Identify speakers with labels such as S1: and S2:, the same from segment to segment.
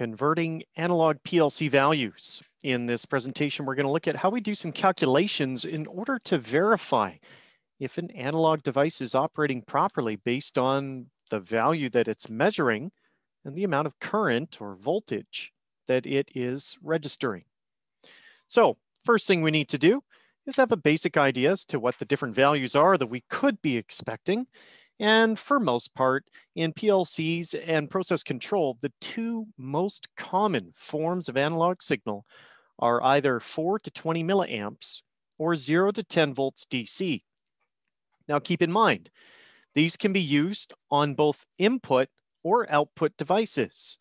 S1: converting analog PLC values. In this presentation, we're going to look at how we do some calculations in order to verify if an analog device is operating properly based on the value that it's measuring and the amount of current or voltage that it is registering. So first thing we need to do is have a basic idea as to what the different values are that we could be expecting and for most part, in PLCs and process control, the two most common forms of analog signal are either 4 to 20 milliamps or 0 to 10 volts DC. Now keep in mind, these can be used on both input or output devices.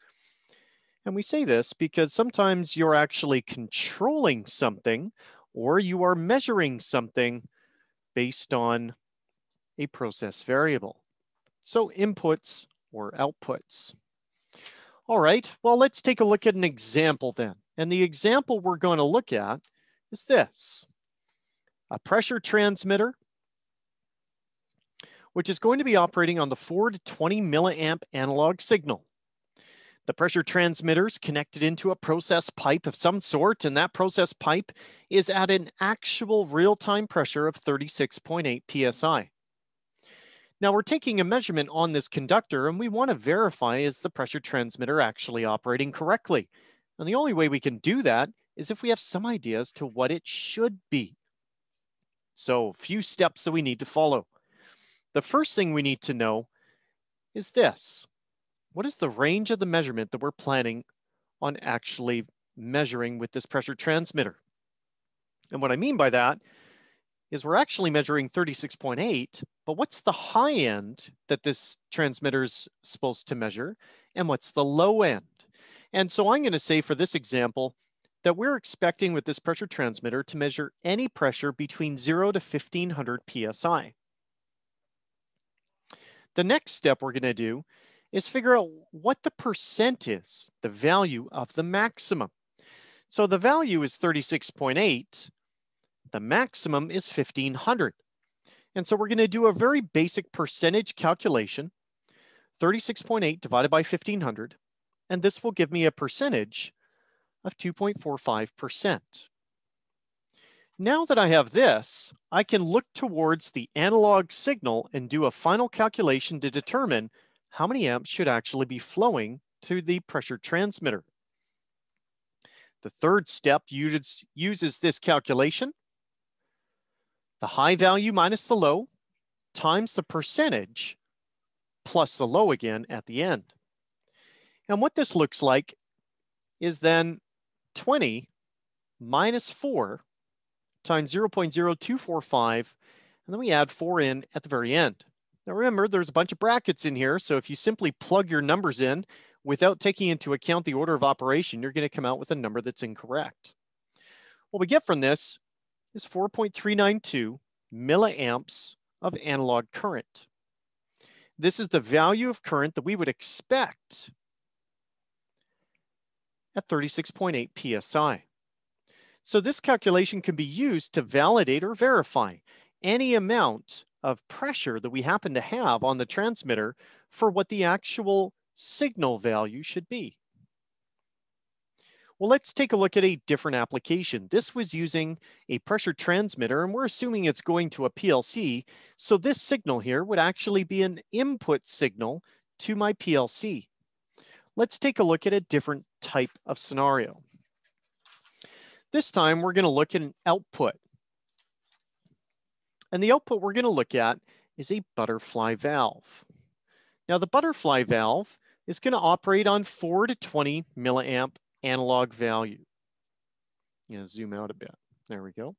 S1: And we say this because sometimes you're actually controlling something or you are measuring something based on a process variable. So inputs or outputs. All right, well, let's take a look at an example then. And the example we're going to look at is this. A pressure transmitter, which is going to be operating on the 4 to 20 milliamp analog signal. The pressure transmitter is connected into a process pipe of some sort, and that process pipe is at an actual real-time pressure of 36.8 psi. Now we're taking a measurement on this conductor and we want to verify is the pressure transmitter actually operating correctly. And the only way we can do that is if we have some idea as to what it should be. So a few steps that we need to follow. The first thing we need to know is this. What is the range of the measurement that we're planning on actually measuring with this pressure transmitter? And what I mean by that is we're actually measuring 36.8, but what's the high end that this transmitter is supposed to measure? And what's the low end? And so I'm gonna say for this example, that we're expecting with this pressure transmitter to measure any pressure between zero to 1500 PSI. The next step we're gonna do is figure out what the percent is, the value of the maximum. So the value is 36.8, the maximum is 1500. And so we're going to do a very basic percentage calculation, 36.8 divided by 1500, and this will give me a percentage of 2.45%. Now that I have this, I can look towards the analog signal and do a final calculation to determine how many amps should actually be flowing to the pressure transmitter. The third step uses, uses this calculation the high value minus the low times the percentage plus the low again at the end. And what this looks like is then 20 minus 4 times 0.0245, and then we add 4 in at the very end. Now remember, there's a bunch of brackets in here, so if you simply plug your numbers in without taking into account the order of operation, you're going to come out with a number that's incorrect. What we get from this is 4.392 milliamps of analog current. This is the value of current that we would expect at 36.8 psi. So this calculation can be used to validate or verify any amount of pressure that we happen to have on the transmitter for what the actual signal value should be. Well, let's take a look at a different application. This was using a pressure transmitter and we're assuming it's going to a PLC. So this signal here would actually be an input signal to my PLC. Let's take a look at a different type of scenario. This time we're gonna look at an output. And the output we're gonna look at is a butterfly valve. Now the butterfly valve is gonna operate on four to 20 milliamp analog value. Know, zoom out a bit. There we go.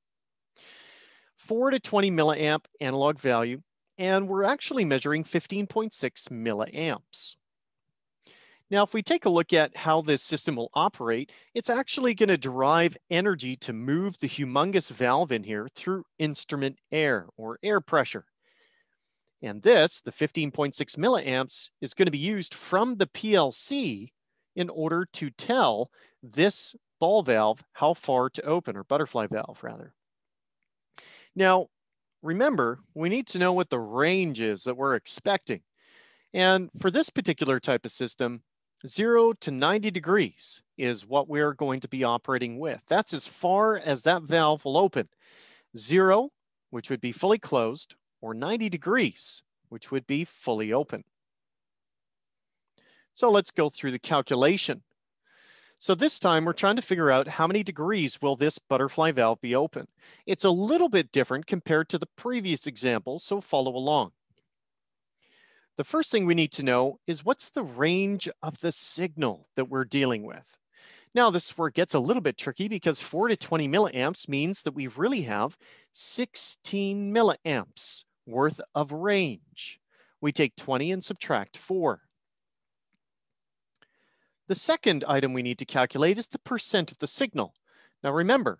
S1: 4 to 20 milliamp analog value, and we're actually measuring 15.6 milliamps. Now, if we take a look at how this system will operate, it's actually going to derive energy to move the humongous valve in here through instrument air or air pressure. And this, the 15.6 milliamps, is going to be used from the PLC in order to tell this ball valve how far to open, or butterfly valve rather. Now, remember, we need to know what the range is that we're expecting. And for this particular type of system, Zero to 90 degrees is what we're going to be operating with. That's as far as that valve will open. Zero, which would be fully closed, or 90 degrees, which would be fully open. So let's go through the calculation. So this time we're trying to figure out how many degrees will this butterfly valve be open. It's a little bit different compared to the previous example, so follow along. The first thing we need to know is what's the range of the signal that we're dealing with? Now this where it gets a little bit tricky because 4 to 20 milliamps means that we really have 16 milliamps worth of range. We take 20 and subtract 4. The second item we need to calculate is the percent of the signal. Now remember,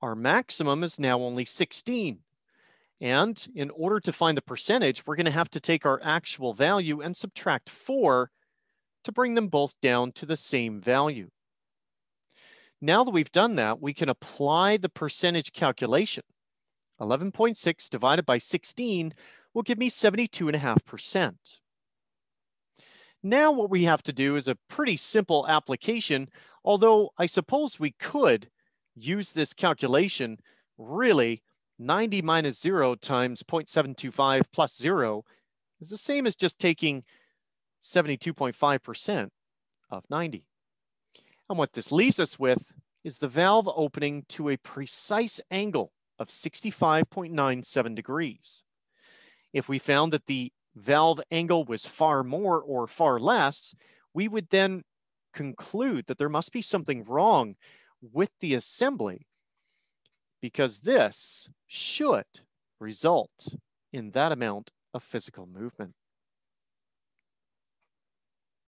S1: our maximum is now only 16. And in order to find the percentage, we're going to have to take our actual value and subtract 4 to bring them both down to the same value. Now that we've done that, we can apply the percentage calculation. 11.6 divided by 16 will give me 72.5%. Now what we have to do is a pretty simple application, although I suppose we could use this calculation really 90 minus 0 times 0.725 plus 0 is the same as just taking 72.5% of 90. And what this leaves us with is the valve opening to a precise angle of 65.97 degrees. If we found that the valve angle was far more or far less, we would then conclude that there must be something wrong with the assembly because this should result in that amount of physical movement.